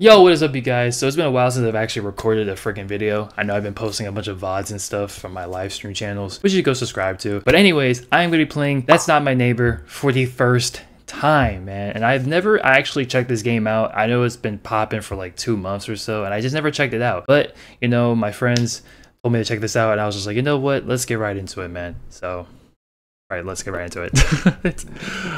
Yo, what is up, you guys? So it's been a while since I've actually recorded a freaking video. I know I've been posting a bunch of VODs and stuff from my live stream channels, which you go subscribe to. But anyways, I'm going to be playing That's Not My Neighbor for the first time, man. And I've never I actually checked this game out. I know it's been popping for like two months or so, and I just never checked it out. But, you know, my friends told me to check this out, and I was just like, you know what? Let's get right into it, man. So all right, let's get right into it.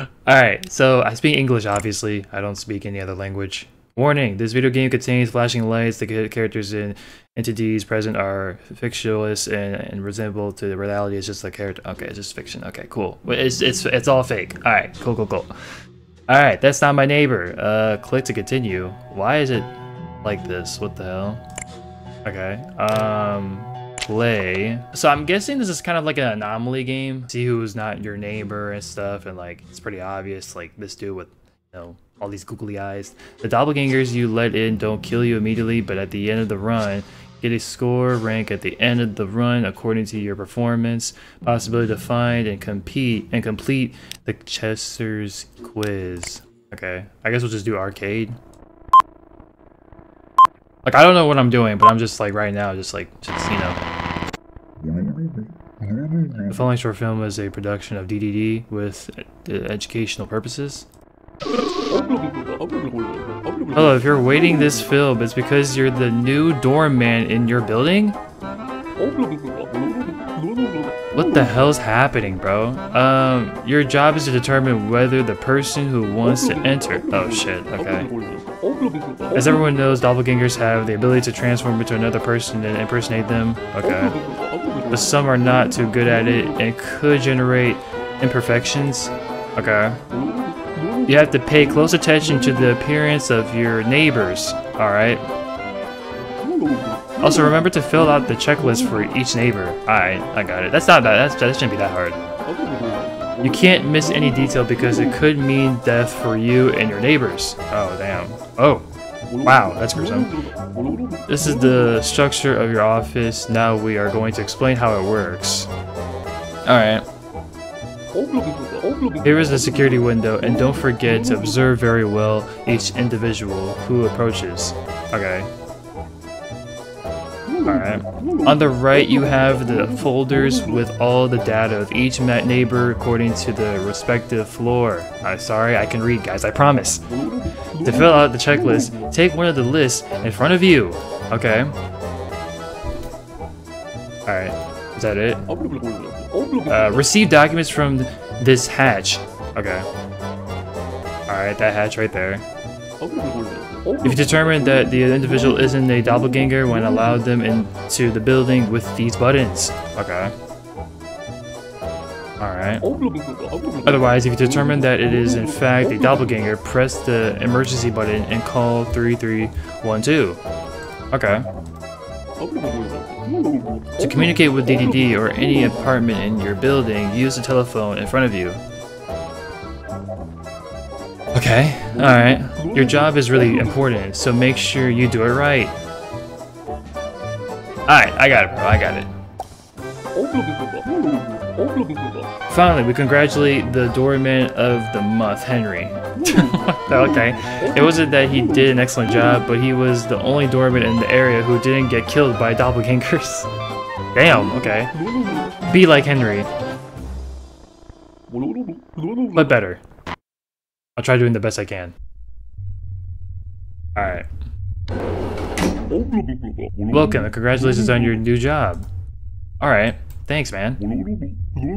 All right, so I speak English, obviously. I don't speak any other language. Warning, this video game contains flashing lights. The characters and entities present are fictitious and, and resemble to the reality. It's just a character. Okay, it's just fiction. Okay, cool. It's, it's, it's all fake. All right, cool, cool, cool. All right, that's not my neighbor. Uh, click to continue. Why is it like this? What the hell? Okay, um play. So I'm guessing this is kind of like an anomaly game. See who's not your neighbor and stuff. And like, it's pretty obvious, like this dude with, know, all these googly eyes. The doppelgangers you let in don't kill you immediately, but at the end of the run, get a score rank at the end of the run according to your performance, possibility to find and compete and complete the Chester's quiz. Okay, I guess we'll just do arcade. Like, I don't know what I'm doing, but I'm just like right now, just like, just, you know. The following short film is a production of DDD with uh, educational purposes. Hello, if you're waiting this film, it's because you're the new doorman in your building? What the hell's happening, bro? Um, your job is to determine whether the person who wants to enter- Oh shit, okay. As everyone knows, doppelgangers have the ability to transform into another person and impersonate them. Okay. But some are not too good at it and could generate imperfections. Okay. You have to pay close attention to the appearance of your neighbors, alright? Also, remember to fill out the checklist for each neighbor. Alright, I got it. That's not that, that's, that shouldn't be that hard. Oh. You can't miss any detail because it could mean death for you and your neighbors. Oh, damn. Oh. Wow, that's gruesome. This is the structure of your office. Now we are going to explain how it works. Alright. Here is the security window, and don't forget to observe very well each individual who approaches. Okay. Alright. On the right, you have the folders with all the data of each met neighbor according to the respective floor. I'm sorry, I can read, guys, I promise. To fill out the checklist, take one of the lists in front of you. Okay. Alright. Is that it? Uh, receive documents from this hatch. Okay. Alright, that hatch right there. If you determine that the individual isn't a doppelganger when allowed them into the building with these buttons. Okay. Alright. Otherwise, if you determine that it is in fact a doppelganger, press the emergency button and call 3312. Okay. To communicate with DDD or any apartment in your building, use the telephone in front of you. Okay, alright. Your job is really important, so make sure you do it right. Alright, I got it, bro. I got it. Finally, we congratulate the doorman of the month, Henry. okay. It wasn't that he did an excellent job, but he was the only doorman in the area who didn't get killed by doppelgangers. Damn, okay. Be like Henry. But better. I'll try doing the best I can. Alright. Welcome and congratulations on your new job. Alright, thanks man.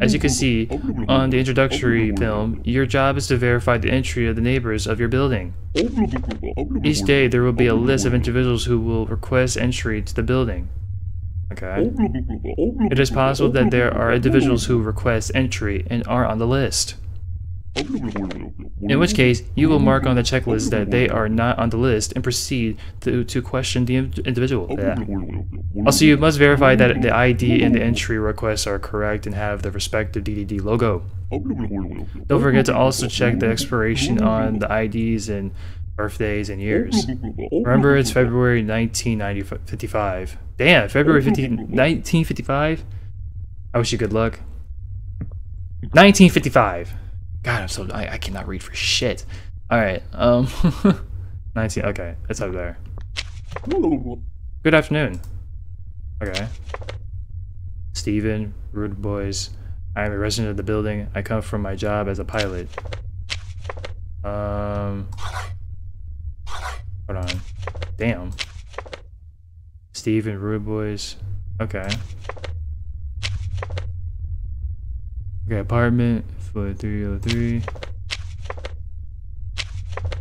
As you can see on the introductory film, your job is to verify the entry of the neighbors of your building. Each day there will be a list of individuals who will request entry to the building. Okay. It is possible that there are individuals who request entry and aren't on the list. In which case, you will mark on the checklist that they are not on the list and proceed to, to question the individual. Yeah. Also, you must verify that the ID and the entry requests are correct and have the respective DDD logo. Don't forget to also check the expiration on the IDs and birthdays and years. Remember, it's February 1955. Damn, February 15, 1955? I wish you good luck. 1955. God, I'm so I, I cannot read for shit. All right. Um. 19. Okay, it's up there. Good afternoon. Okay. Steven, Rude Boys. I am a resident of the building. I come from my job as a pilot. Um. Hold on. Damn. Steven, Rude Boys. Okay. Okay, apartment, floor 303.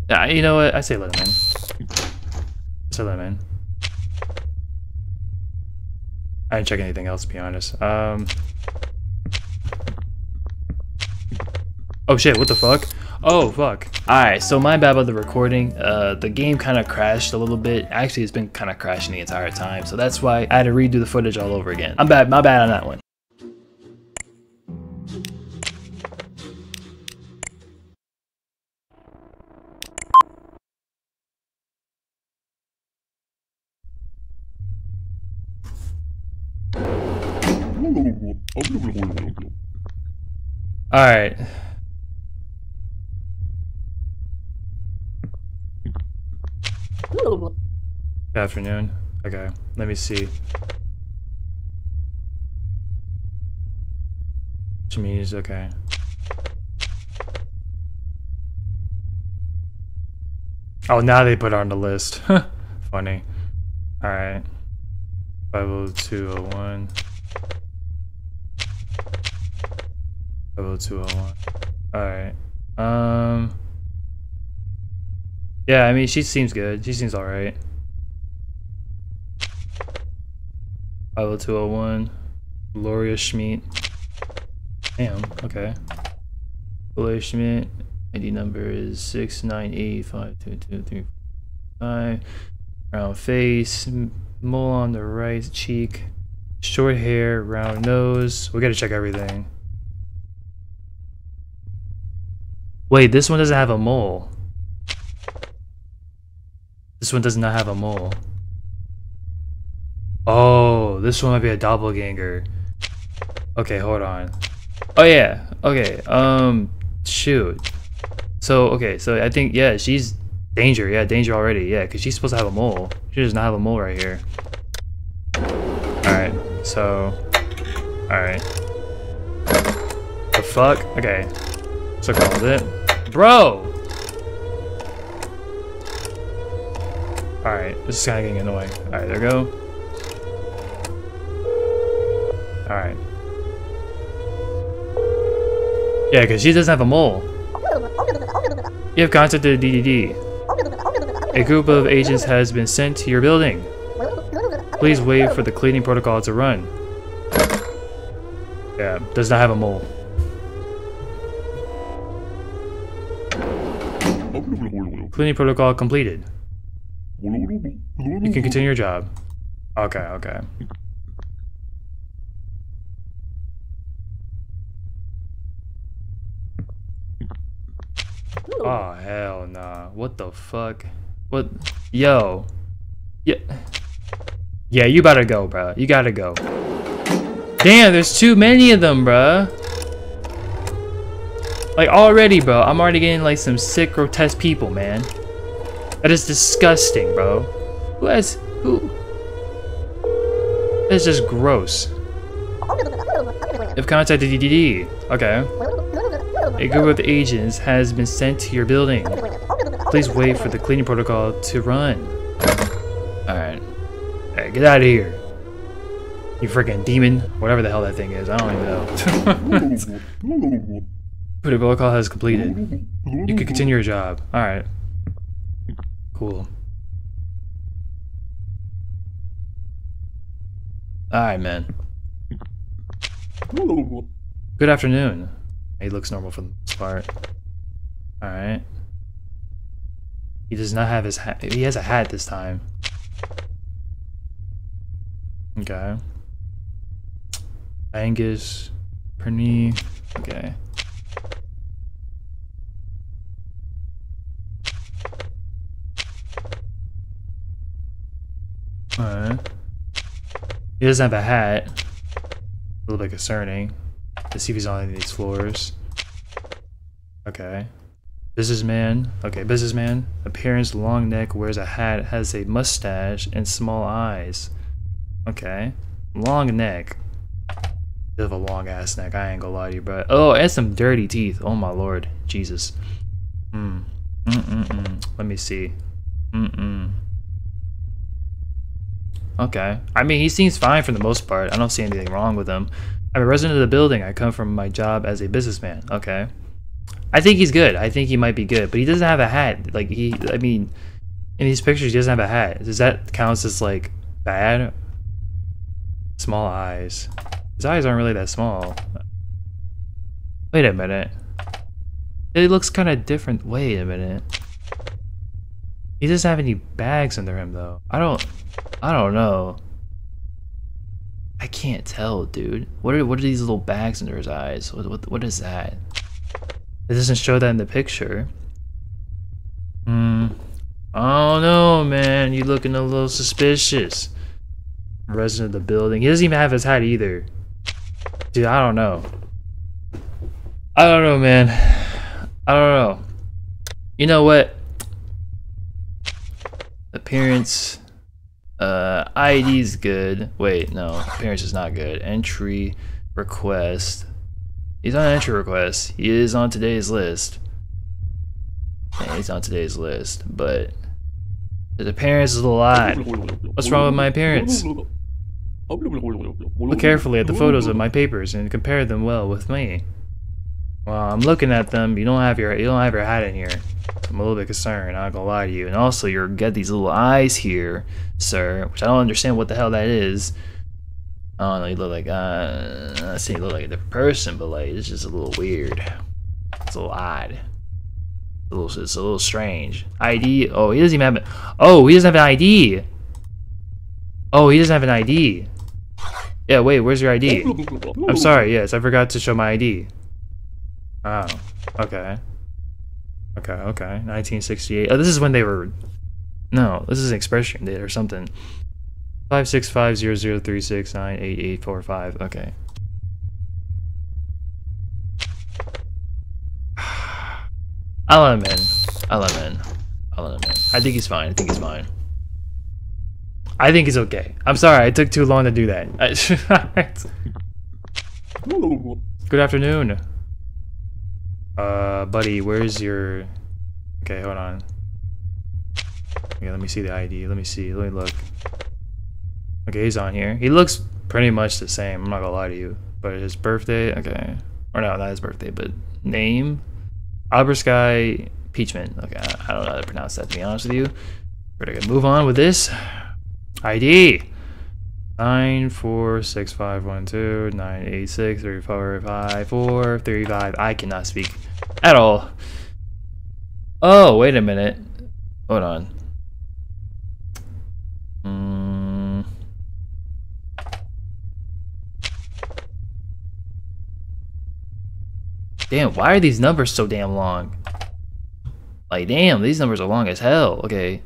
Yeah, you know what? I say let him in. I say let him in. I didn't check anything else, to be honest. Um. Oh shit, what the fuck? Oh fuck. Alright, so my bad about the recording. Uh, the game kind of crashed a little bit. Actually, it's been kind of crashing the entire time, so that's why I had to redo the footage all over again. I'm bad, my bad on that one. Alright. Afternoon. Okay, let me see. Chemise, okay. Oh, now they put on the list. Funny. Alright. 50201. 50201. Alright. Um... Yeah, I mean, she seems good. She seems alright. 50201. Gloria Schmidt. Damn, okay. Gloria Schmidt. ID number is 6985223. Round face. Mole on the right cheek. Short hair, round nose. We gotta check everything. Wait, this one doesn't have a mole. This one does not have a mole. Oh, this one might be a doppelganger. Okay, hold on. Oh yeah, okay, um, shoot. So, okay, so I think, yeah, she's danger, yeah, danger already, yeah, because she's supposed to have a mole. She does not have a mole right here. Alright, so, alright. The fuck? Okay, so calls it. Bro! Alright, this is kind of getting annoying. Alright, there we go. Alright. Yeah, because she doesn't have a mole. You have contacted the DDD. A group of agents has been sent to your building. Please wait for the cleaning protocol to run. Yeah, does not have a mole. Cleaning protocol completed. You can continue your job. Okay, okay. Oh, hell nah. What the fuck? What? Yo. Yeah. Yeah, you gotta go, bro. You gotta go. Damn, there's too many of them, bro. Like, already, bro. I'm already getting, like, some sick, grotesque people, man. That is disgusting, bro. Who has... Who... That's just gross. If contacted DDD. Okay. A group of agents has been sent to your building. Please wait for the cleaning protocol to run. Alright. Hey, get out of here. You freaking demon. Whatever the hell that thing is. I don't even know. protocol call has completed. You can continue your job. Alright. Cool. Alright, man. Good afternoon. He looks normal for the most part. Alright. He does not have his hat. He has a hat this time. Okay. Angus. Perny. Okay. Alright. He doesn't have a hat. A little bit concerning. Let's see if he's on any of these floors. Okay. Businessman. Okay, businessman. Appearance, long neck, wears a hat, has a mustache, and small eyes. Okay. Long neck. Bit of a long ass neck, I ain't gonna lie to you, bro. Oh, and some dirty teeth. Oh my lord. Jesus. Hmm. Mm-mm-mm. Let me see. Mm-mm. Okay. I mean, he seems fine for the most part. I don't see anything wrong with him. I'm a resident of the building. I come from my job as a businessman. Okay. I think he's good. I think he might be good, but he doesn't have a hat. Like he, I mean, in these pictures, he doesn't have a hat. Does that count as like bad? Small eyes. His eyes aren't really that small. Wait a minute. It looks kind of different. Wait a minute. He doesn't have any bags under him though. I don't. I don't know. I can't tell, dude. What are what are these little bags under his eyes? What what what is that? It doesn't show that in the picture. Hmm. Oh no, man. You looking a little suspicious. Resident of the building. He doesn't even have his hat either. Dude, I don't know. I don't know, man. I don't know. You know what? Appearance. Uh, ID is good. Wait, no. Appearance is not good. Entry request. He's on entry request. He is on today's list. Yeah, he's on today's list, but his appearance is a lie. What's wrong with my appearance? Look carefully at the photos of my papers and compare them well with me. Well, I'm looking at them. You don't have your you don't have your hat in here. I'm a little bit concerned. I'm not gonna lie to you. And also, you're get these little eyes here, sir, which I don't understand what the hell that is. I don't know. You look like uh, I say you look like a different person, but like it's just a little weird. It's a little odd. A little, it's a little strange. ID. Oh, he doesn't even have. Oh, he doesn't have an ID. Oh, he doesn't have an ID. Yeah, wait. Where's your ID? I'm sorry. Yes, I forgot to show my ID. Oh, okay. Okay, okay. 1968. Oh, this is when they were... No, this is an expression date or something. 5650036988845. Okay. I'll let him in. I'll let him in. I'll let him in. I think he's fine. I think he's fine. I think he's okay. I'm sorry. I took too long to do that. Good afternoon. Uh, buddy, where's your... Okay, hold on. Okay, let me see the ID. Let me see. Let me look. Okay, he's on here. He looks pretty much the same. I'm not gonna lie to you. But his birthday, okay. Or no, not his birthday, but name? Albersky Peachman. Okay, I don't know how to pronounce that to be honest with you. We're gonna move on with this. ID. Nine four six five one two nine eight six three four five four three five. I cannot speak at all. Oh, wait a minute. Hold on. Mm. Damn, why are these numbers so damn long? Like, damn, these numbers are long as hell. Okay.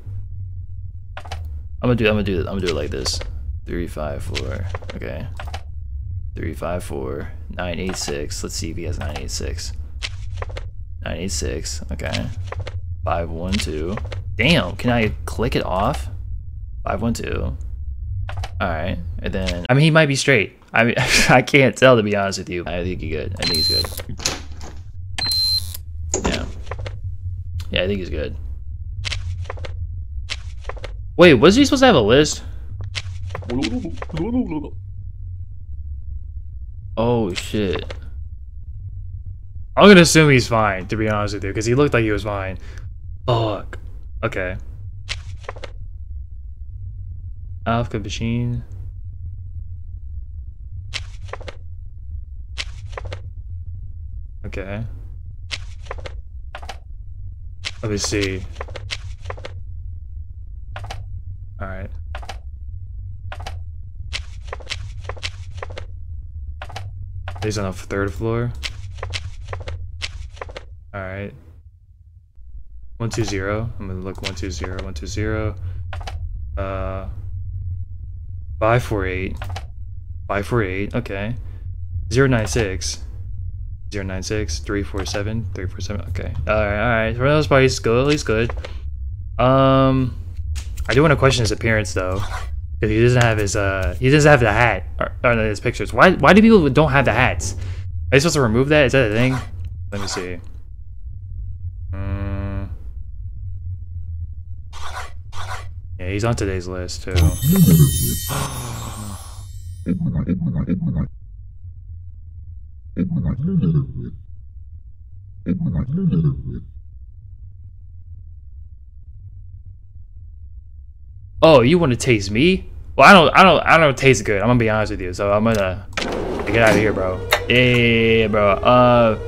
I'm gonna do. I'm gonna do. I'm gonna do it like this. Three, five, four. Okay. Three, five, four. Nine, eight, six. Let's see if he has nine, eight, six. Nine, eight, six. Okay. Five, one, two. Damn. Can I click it off? Five, one, two. All right. And then, I mean, he might be straight. I mean, I can't tell to be honest with you. I think he's good. I think he's good. Yeah. Yeah, I think he's good. Wait, was he supposed to have a list? Oh shit. I'm gonna assume he's fine, to be honest with you, because he looked like he was fine. Fuck. Okay. Alpha machine. Okay. Let me see. Alright. He's on the third floor. Alright. 120. I'm gonna look 120, 120. Uh 548. 548, okay. 096. 096 347 347. Okay. Alright, alright. For those part, he's at least good. Um, I do want to question his appearance though. Because he doesn't have his, uh, he doesn't have the hat. Or, or his pictures. Why, why do people don't have the hats? Are you supposed to remove that? Is that a thing? Let me see. Mm. Yeah, he's on today's list too. Oh, you want to taste me? Well, I don't, I don't, I don't taste good. I'm gonna be honest with you. So I'm gonna get out of here, bro. Yeah, bro. Uh,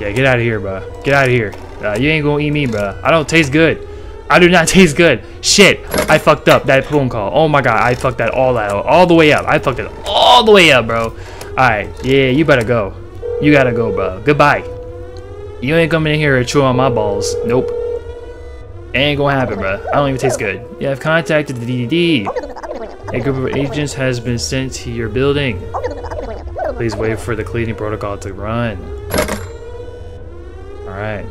yeah, get out of here, bro. Get out of here. Uh, you ain't gonna eat me, bro. I don't taste good. I do not taste good. Shit, I fucked up that phone call. Oh my god, I fucked that all out, all the way up. I fucked it all the way up, bro. All right, yeah, you better go. You gotta go, bro. Goodbye. You ain't coming in here and chew on my balls. Nope. Ain't gonna happen, bro. I don't even taste good. You have contacted the DDD. A group of agents has been sent to your building. Please wait for the cleaning protocol to run. Alright.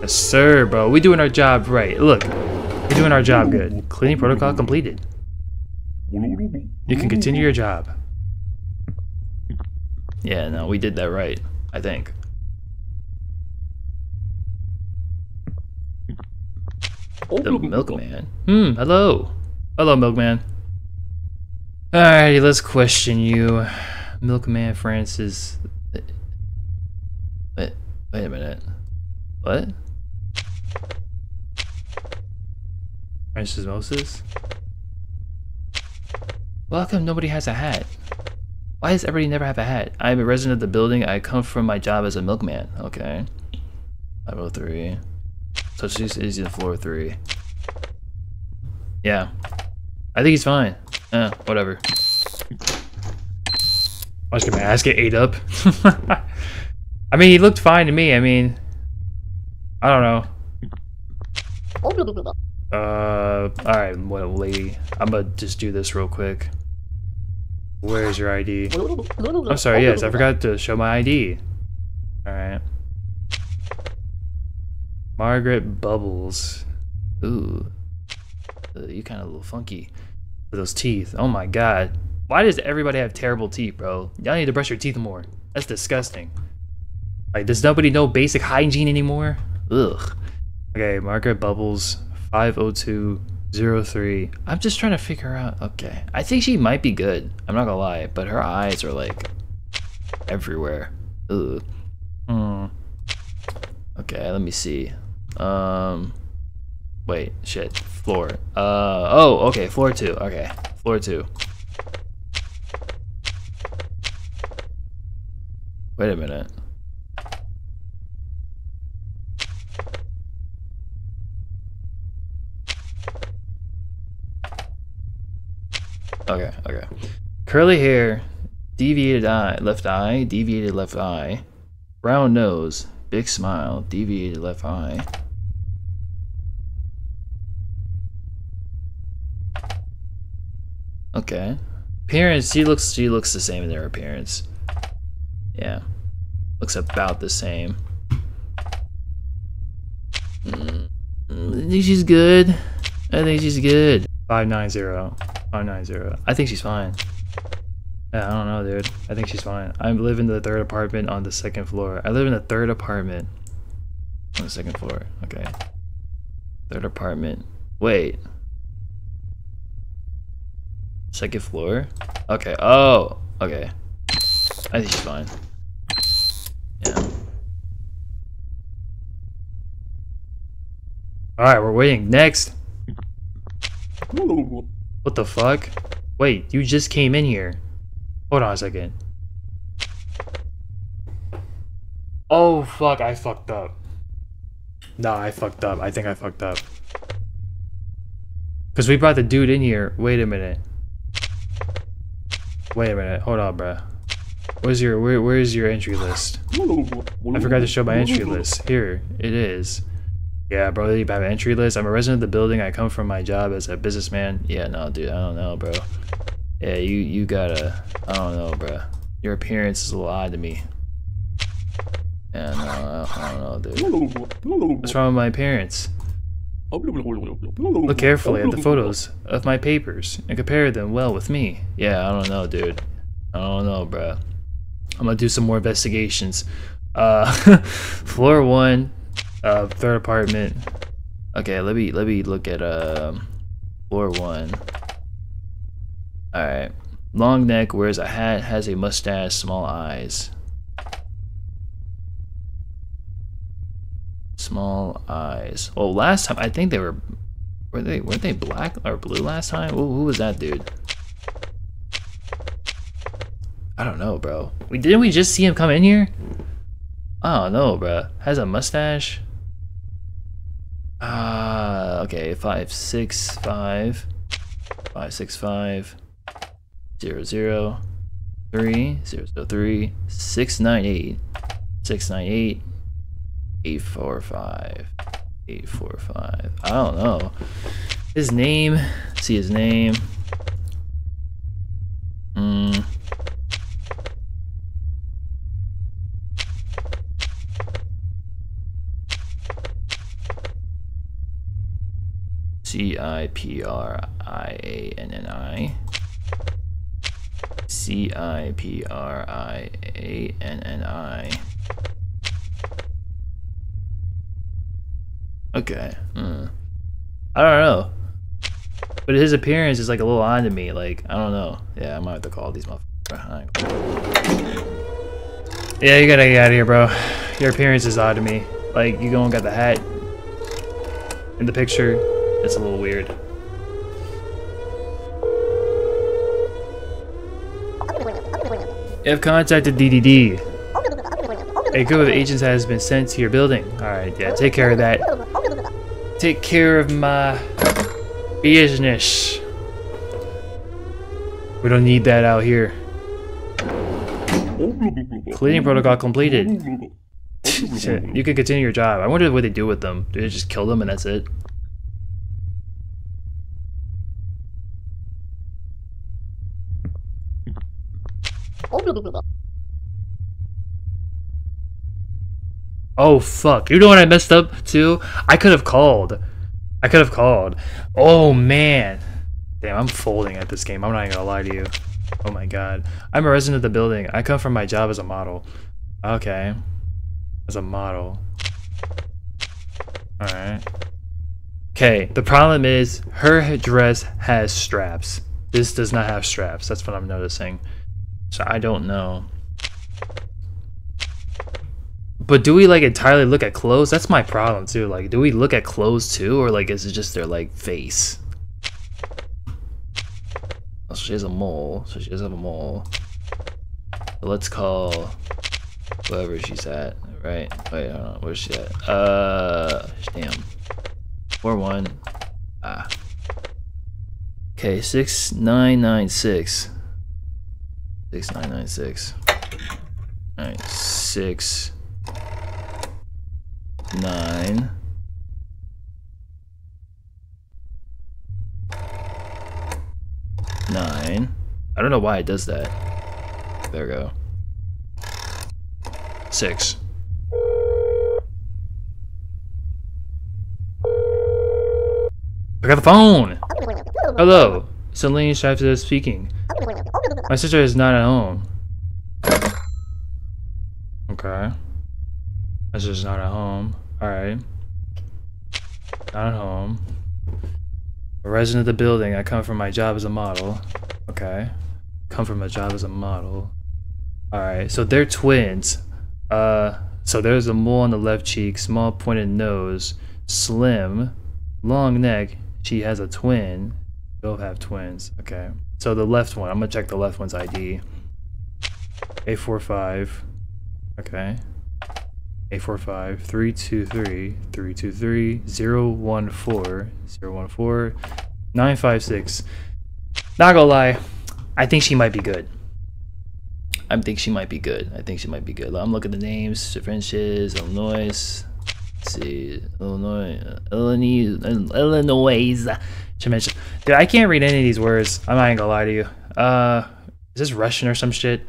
Yes, sir, bro. We doing our job right. Look, we're doing our job good. Cleaning protocol completed. You can continue your job. Yeah, no, we did that right. I think. The milkman. Hmm, hello. Hello, milkman. Alrighty, let's question you. Milkman Francis. Wait, wait a minute. What? Francis Moses? Well, how come nobody has a hat? Why does everybody never have a hat? I'm a resident of the building. I come from my job as a milkman. Okay. 503. So she's easy to floor three. Yeah. I think he's fine. Eh, whatever. Was gonna ask get ate up. I mean, he looked fine to me. I mean, I don't know. Uh, alright, what a lady. I'm gonna just do this real quick. Where's your ID? I'm sorry, yes, I forgot to show my ID. Alright. Margaret Bubbles. Ooh. Uh, you kind of a little funky. Those teeth. Oh my god. Why does everybody have terrible teeth, bro? Y'all need to brush your teeth more. That's disgusting. Like, does nobody know basic hygiene anymore? Ugh. Okay, Margaret Bubbles, 50203. I'm just trying to figure out. Okay. I think she might be good. I'm not gonna lie, but her eyes are like everywhere. Ugh. Hmm. Okay, let me see. Um, wait, shit. Floor. Uh, oh, okay, floor two. Okay, floor two. Wait a minute. Okay, okay. Curly hair, deviated eye, left eye, deviated left eye, brown nose, big smile, deviated left eye. Okay. Appearance, she looks she looks the same in their appearance. Yeah. Looks about the same. Mm, I think she's good. I think she's good. 590. 590. I think she's fine. Yeah, I don't know, dude. I think she's fine. I live in the third apartment on the second floor. I live in the third apartment on the second floor. Okay. Third apartment. Wait. Second floor? Okay. Oh, okay. I think she's fine. Yeah. Alright, we're waiting. Next. What the fuck? Wait, you just came in here. Hold on a second. Oh fuck, I fucked up. Nah, I fucked up. I think I fucked up. Because we brought the dude in here. Wait a minute. Wait a minute. Hold on, bruh. Where's your where where's your entry list? I forgot to show my entry list. Here, it is. Yeah, bro, you have an entry list. I'm a resident of the building. I come from my job as a businessman. Yeah, no, dude, I don't know, bro. Yeah, you you gotta. I don't know, bro. Your appearance is a little odd to me. Yeah, no, I don't know, dude. What's wrong with my appearance? Look carefully at the photos of my papers and compare them well with me. Yeah, I don't know, dude. I don't know, bruh. I'm gonna do some more investigations. Uh, floor one, uh, third apartment. Okay, let me let me look at um, floor one. All right, long neck, wears a hat, has a mustache, small eyes. Small eyes. Well, last time I think they were were they weren't they black or blue last time? Ooh, who was that dude? I don't know, bro. We didn't we just see him come in here? I don't know, bro. Has a mustache. Ah, uh, okay. Five six five five six five zero zero three zero zero three six nine eight six nine eight eight four five eight four five. I don't know his name. See his name. Hmm. C I P R I A N N I. C I P R I A N N I. Okay. Hmm. I don't know. But his appearance is like a little odd to me. Like, I don't know. Yeah, I might have to call these motherfuckers. Yeah, you gotta get out of here, bro. Your appearance is odd to me. Like, you go and got the hat in the picture. It's a little weird. Have contacted DDD. A group of agents has been sent to your building. Alright, yeah, take care of that. Take care of my business. We don't need that out here. Cleaning protocol completed. you can continue your job. I wonder what they do with them. Do they just kill them and that's it? Oh fuck. You know what I messed up too? I could have called. I could have called. Oh man. Damn, I'm folding at this game. I'm not even gonna lie to you. Oh my god. I'm a resident of the building. I come from my job as a model. Okay. As a model. Alright. Okay, the problem is her dress has straps. This does not have straps. That's what I'm noticing. So I don't know. But do we like entirely look at clothes? That's my problem too. Like, do we look at clothes too, or like is it just their like face? Oh, she has a mole, so she does have a mole. So let's call whoever she's at, right? Wait, I don't know, where's she at? Uh, damn. Four one. Ah. Okay, six nine nine six. 6996. Alright, 6, 9, Nine. Nine. I don't know why it does that. There we go. Six. I got the phone! Hello, Celine Shafter speaking. My sister is not at home. Okay. My sister's not at home. Alright. Not at home. A resident of the building. I come from my job as a model. Okay. Come from a job as a model. Alright, so they're twins. Uh, so there's a mole on the left cheek, small pointed nose, slim, long neck. She has a twin. Both have twins. Okay. So the left one, I'm gonna check the left one's ID. A45. Okay. A45 323 323 014 014 956. Not gonna lie, I think she might be good. I think she might be good. I think she might be good. I'm looking at the names. Differences, Illinois. Let's see, Illinois, Illinois, Illinois. Should mention, dude, I can't read any of these words. I'm not even gonna lie to you. Uh, is this Russian or some shit?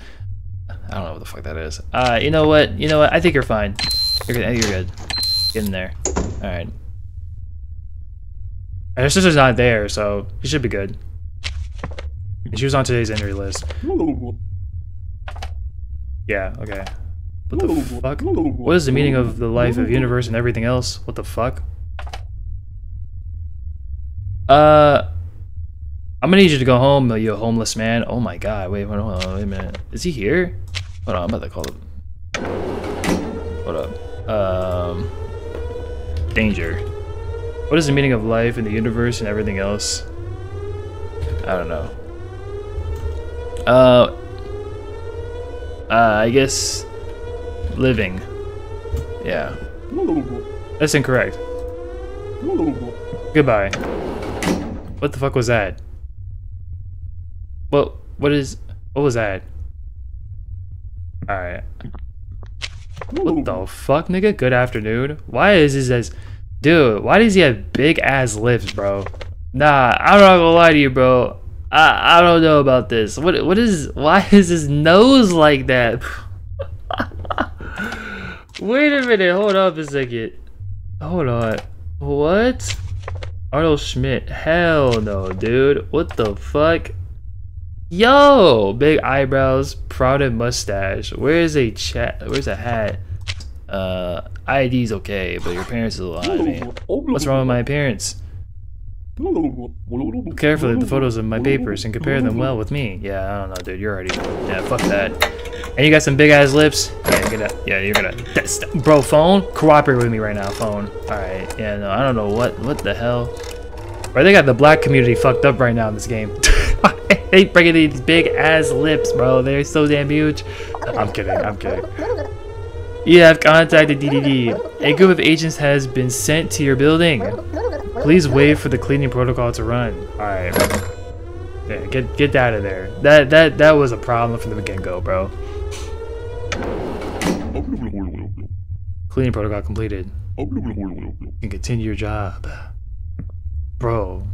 I don't know what the fuck that is. Uh, you know what? You know what? I think you're fine. You're good. You're good. Get in there. All right. And her sister's not there, so she should be good. And she was on today's injury list. Yeah. Okay. What the fuck? What is the meaning of the life of universe and everything else? What the fuck? Uh, I'm gonna need you to go home, you homeless man. Oh my god, wait, hold on, wait a minute. Is he here? Hold on, I'm about to call him. Hold up. Um, danger. What is the meaning of life and the universe and everything else? I don't know. Uh, uh, I guess living. Yeah. That's incorrect. Goodbye. What the fuck was that? What what is what was that? Alright. What the fuck, nigga? Good afternoon. Why is this as dude, why does he have big ass lips, bro? Nah, I'm not gonna lie to you, bro. I I don't know about this. What what is why is his nose like that? Wait a minute, hold up a second. Hold on. What? Arnold Schmidt. Hell no, dude. What the fuck? Yo, big eyebrows, proud mustache. Where's a chat? Where's a hat? Uh, ID's okay, but your parents are alive. Me. What's wrong with my parents? Carefully the photos of my papers and compare them well with me. Yeah, I don't know, dude. You're already. Yeah, fuck that. And you got some big ass lips. Yeah, you're gonna. Yeah, you're gonna. That's, bro, phone. Cooperate with me right now, phone. All right. Yeah, no, I don't know what. What the hell. Right, they got the black community fucked up right now in this game. they bringing these big ass lips, bro. They're so damn huge. I'm kidding. I'm kidding. You have contacted DDD. A group of agents has been sent to your building. Please wait for the cleaning protocol to run. Alright. Yeah, get get out of there. That that that was a problem from the get-go, bro. Cleaning protocol completed. You can continue your job. Bro.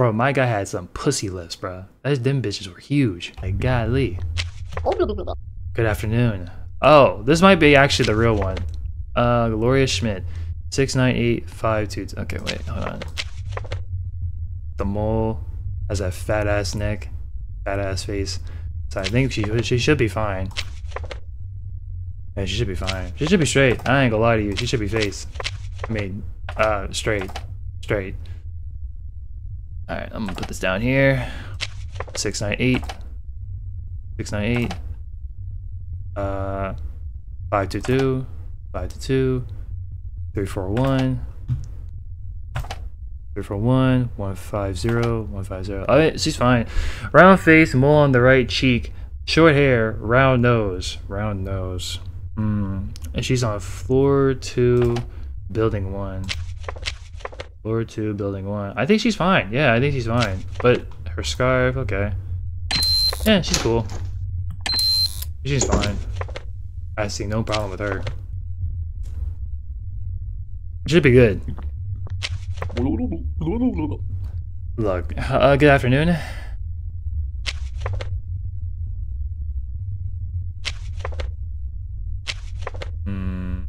Bro, my guy had some pussy lips, bro. Those them bitches were huge. Like, golly. Good afternoon. Oh, this might be actually the real one. Uh, Gloria Schmidt. 698522. Okay, wait, hold on. The mole has that fat ass neck, fat ass face. So I think she she should be fine. Yeah, she should be fine. She should be straight. I ain't gonna lie to you. She should be face. I mean, uh, straight. Straight. Alright, I'm gonna put this down here. 698. 698. Uh, 522. 522. 341. 341, 150, 150. Oh, yeah, she's fine. Round face, mole on the right cheek, short hair, round nose, round nose. Hmm. And she's on floor two, building one. Floor two, building one. I think she's fine. Yeah, I think she's fine. But her scarf, okay. Yeah, she's cool. She's fine. I see no problem with her. Should be good. Look, uh, good afternoon. Hmm.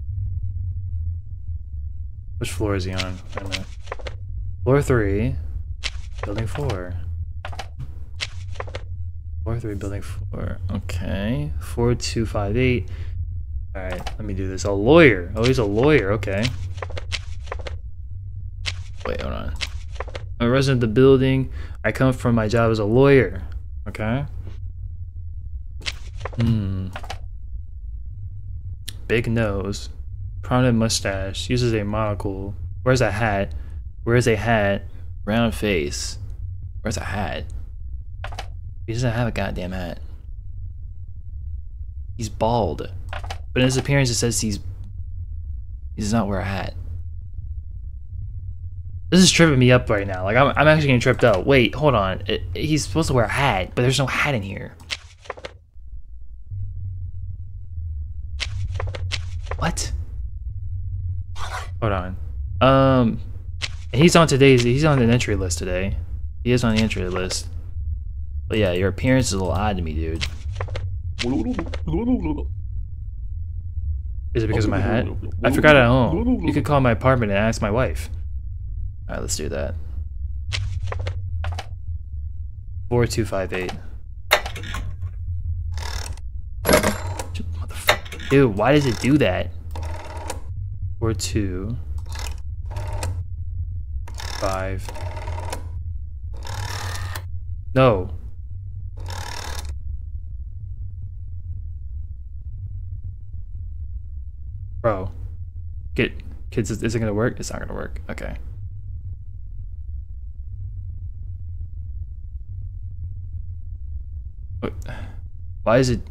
Which floor is he on? Wait a minute. Floor three, building four. Floor three, building four. Okay. Four two five eight. Alright, let me do this. A lawyer. Oh, he's a lawyer. Okay. Wait, hold on. I'm a resident of the building. I come from my job as a lawyer. Okay. Hmm. Big nose. Prominent mustache. Uses a monocle. Wears a hat. Wears a hat. Round face. Where's a hat? He doesn't have a goddamn hat. He's bald. But in his appearance it says he's... He does not wear a hat. This is tripping me up right now. Like, I'm, I'm actually getting tripped up. Wait, hold on. It, he's supposed to wear a hat, but there's no hat in here. What? Hold on. Um, he's on today's, he's on the entry list today. He is on the entry list. But yeah, your appearance is a little odd to me, dude. Is it because of my hat? I forgot at home. You could call my apartment and ask my wife. Alright, let's do that. 4258. Dude, why does it do that? 42 5 No. Bro. Get kids is it gonna work? It's not gonna work. Okay. Why is it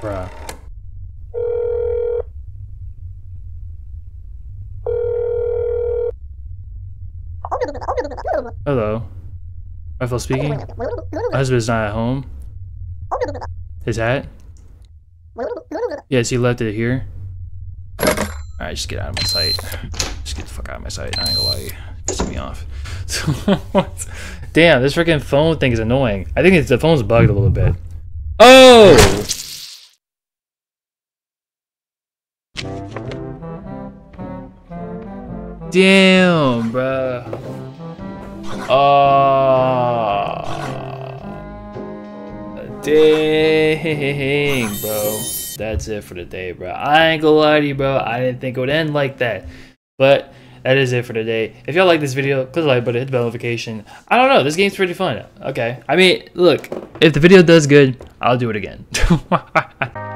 Bruh. Hello. Raphael speaking? My husband's not at home. His hat? Yes, he left it here. Alright, just get out of my sight. Just get the fuck out of my sight. I ain't gonna lie. Pissing me off. Damn, this freaking phone thing is annoying. I think it's, the phone's bugged a little bit. Oh! Damn, bro. Oh. Dang, bro. That's it for the day, bro. I ain't gonna lie to you, bro. I didn't think it would end like that. But that is it for today. If y'all like this video, click the like button, hit the bell notification. I don't know. This game's pretty fun. Okay. I mean, look. If the video does good, I'll do it again.